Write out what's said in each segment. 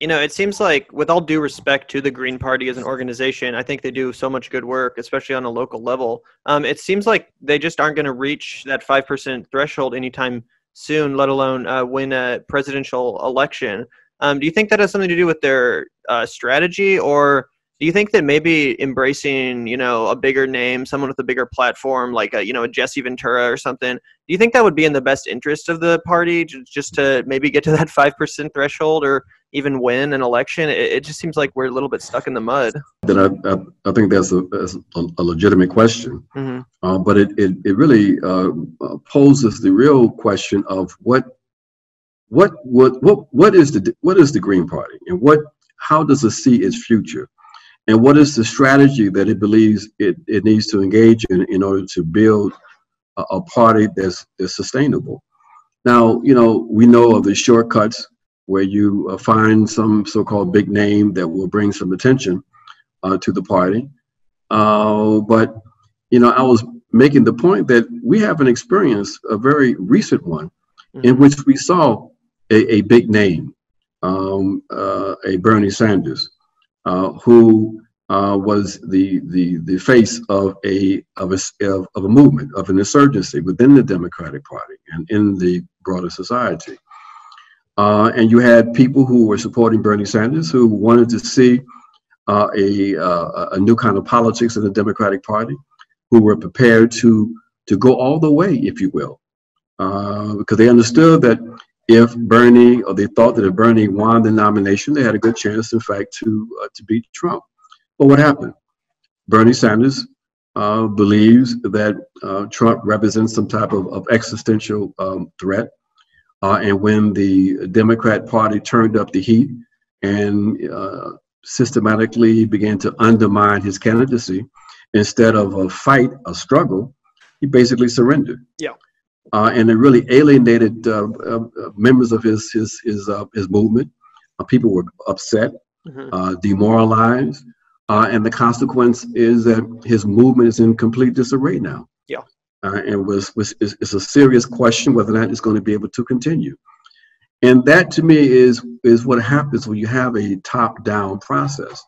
you know, it seems like, with all due respect to the Green Party as an organization, I think they do so much good work, especially on a local level. Um, it seems like they just aren't going to reach that 5% threshold anytime soon, let alone uh, win a presidential election. Um, do you think that has something to do with their uh, strategy, or do you think that maybe embracing, you know, a bigger name, someone with a bigger platform, like a, you know, a Jesse Ventura or something, do you think that would be in the best interest of the party, just to maybe get to that five percent threshold, or even win an election? It, it, just seems like we're a little bit stuck in the mud. Then I, I, I think that's a, that's a, legitimate question, mm-hmm. uh, but it it, it really uh, poses the real question of what what what what what is the what is the Green Party and what how does it see its future? And what is the strategy that it believes it, it needs to engage in in order to build a, a party that's, that's sustainable. Now, you know, we know of the shortcuts where you uh, find some so-called big name that will bring some attention uh, to the party. Uh, but, you know, I was making the point that we have an experience, a very recent one, mm-hmm. in which we saw a, a big name, um, uh, a Bernie Sanders, who uh, was the, the, the face of a, of, a, of, of a movement, of an insurgency within the Democratic Party and in the broader society. Uh, and you had people who were supporting Bernie Sanders who wanted to see uh, a, uh, a new kind of politics in the Democratic Party, who were prepared to, to go all the way, if you will, uh, because they understood that if Bernie, or they thought that if Bernie won the nomination, they had a good chance, in fact, to uh, to beat Trump. But what happened? Bernie Sanders uh, believes that uh, Trump represents some type of, of existential um, threat. Uh, and when the Democrat Party turned up the heat and uh, systematically began to undermine his candidacy, instead of a fight, a struggle, he basically surrendered. Yeah uh, and it really alienated uh, uh, members of his his his uh, his movement. Uh, people were upset, mm-hmm. Uh, demoralized, and the consequence is that his movement is in complete disarray now. Yeah, and was was is, is a serious question whether or not it's going to be able to continue. And that to me is is what happens when you have a top down process,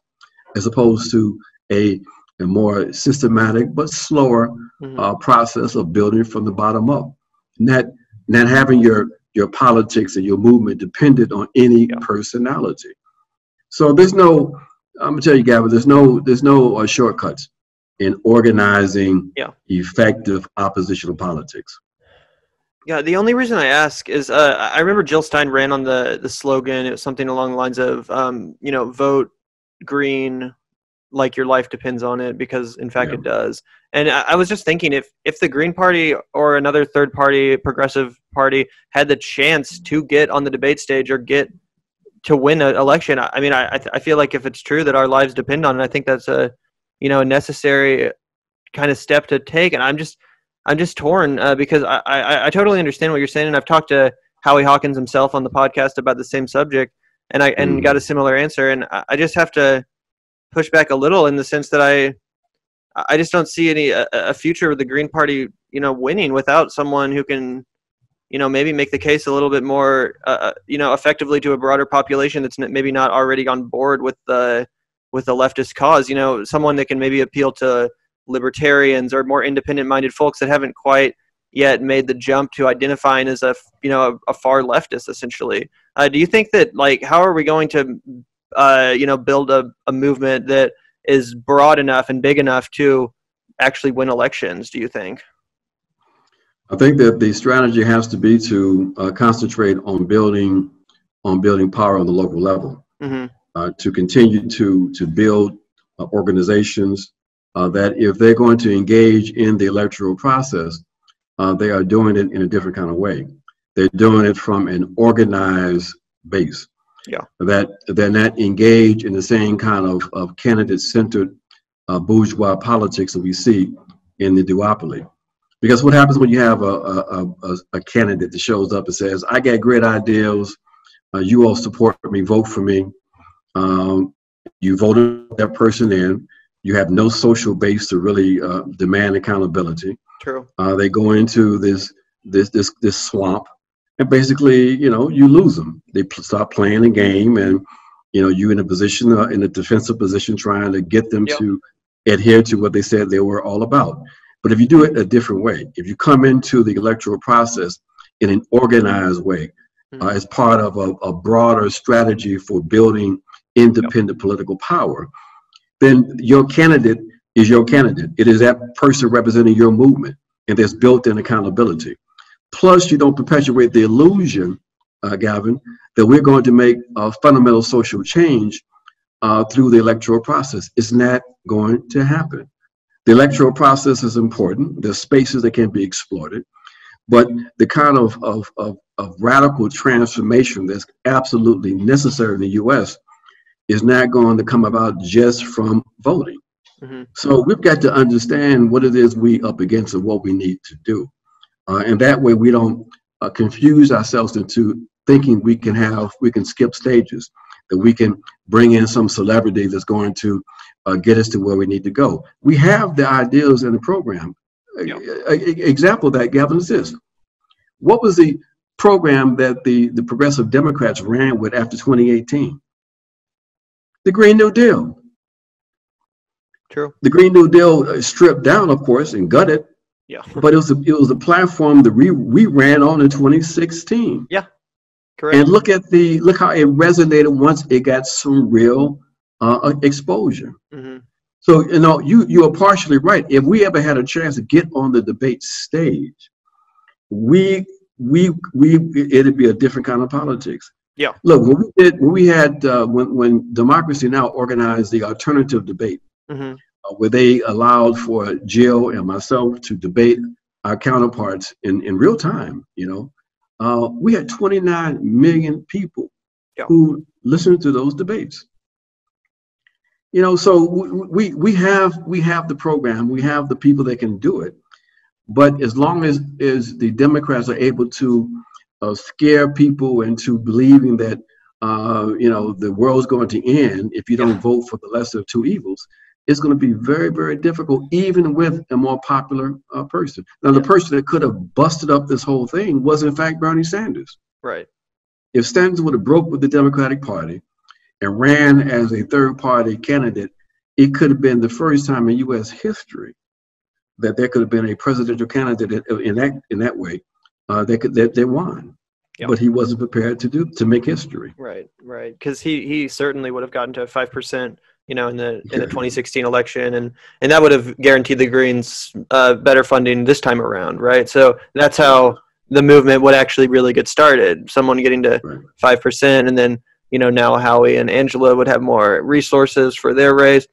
as opposed to a a more systematic but slower mm-hmm. uh, process of building from the bottom up not not having your your politics and your movement dependent on any yeah. personality. So there's no, I'm gonna tell you, Gavin, there's no there's no uh, shortcuts in organizing yeah. effective oppositional politics. Yeah, the only reason I ask is uh, I remember Jill Stein ran on the the slogan. It was something along the lines of, um, you know, vote green, like your life depends on it because in fact yeah. it does and I, was just thinking if if the green party or another third party progressive party had the chance to get on the debate stage or get to win an election i mean i i feel like if it's true that our lives depend on it i think that's a you know a necessary kind of step to take and i'm just i'm just torn uh, because I, I i totally understand what you're saying and i've talked to howie hawkins himself on the podcast about the same subject and i and mm. got a similar answer and I, I just have to push back a little in the sense that I I just don't see any a, a future of the Green Party, you know, winning without someone who can, you know, maybe make the case a little bit more, uh, uh you know, effectively to a broader population that's maybe not already on board with the with the leftist cause. You know, someone that can maybe appeal to libertarians or more independent-minded folks that haven't quite yet made the jump to identifying as a you know a, a far leftist essentially. Uh, do you think that like how are we going to uh, you know, build a, a movement that is broad enough and big enough to actually win elections, do you think? I think that the strategy has to be to uh, concentrate on building on building power on the local level, mm-hmm. uh, to continue to to build uh, organizations uh, that if they're going to engage in the electoral process, uh, they are doing it in a different kind of way. They're doing it from an organized base yeah. that they're not engaged in the same kind of, of candidate-centered uh, bourgeois politics that we see in the duopoly. Because what happens when you have a, a, a, a candidate that shows up and says, I got great ideals, uh, you all support me, vote for me. Um, you voted that person in. You have no social base to really uh, demand accountability. True. Uh, they go into this this this this swamp and basically, you know, you lose them. They stop playing the game, and you know, you in a position, uh, in a defensive position, trying to get them yep. to adhere to what they said they were all about. But if you do it a different way, if you come into the electoral process in an organized way, mm-hmm. uh, as part of a, a, broader strategy for building independent yep. political power, then your candidate is your candidate. It is that person representing your movement, and there's built-in accountability. Plus, you don't perpetuate the illusion, uh, Gavin, that we're going to make a fundamental social change uh, through the electoral process. It's not going to happen. The electoral process is important. There's spaces that can be exploited, but the kind of, of, of, of radical transformation that's absolutely necessary in the U.S. is not going to come about just from voting. Mm-hmm. So we've got to understand what it is we up against and what we need to do. Uh, and that way we don't uh, confuse ourselves into thinking we can have, we can skip stages, that we can bring in some celebrity that's going to uh, get us to where we need to go. We have the ideas in the program. Yep. example of that, Gavin, is this. What was the program that the, the progressive Democrats ran with after 2018? The Green New Deal. True. The Green New Deal uh, stripped down, of course, and gutted. Yeah. but it was a, it was a platform that we we ran on in 2016. Yeah. Correct. And look at the look how it resonated once it got some real uh, uh, exposure. Mm-hmm. So you know you you are partially right. If we ever had a chance to get on the debate stage, we we we it'd be a different kind of politics. Yeah. Look, when we did when we had uh, when when Democracy Now organized the alternative debate, mm-hmm. Uh, where they allowed for Jill and myself to debate our counterparts in in real time. You know, uh, we had 29 million people yeah. who listened to those debates. You know, so we we have we have the program, we have the people that can do it, but as long as as the Democrats are able to uh, scare people into believing that uh, you know the world's going to end if you don't yeah. vote for the lesser of two evils, it's going to be very, very difficult, even with a more popular uh, person. Now, the person that could have busted up this whole thing was, in fact, Bernie Sanders. Right. If Sanders would have broke with the Democratic Party and ran as a third party candidate, it could have been the first time in U.S. history that there could have been a presidential candidate in that in that way uh, that could that they won. Yep. But he wasn't prepared to do to make history. Right, right, because he he certainly would have gotten to five percent you know, in the in the 2016 election, and and that would have guaranteed the Greens uh, better funding this time around, right? So that's how the movement would actually really get started. Someone getting to five percent, and then you know now Howie and Angela would have more resources for their race.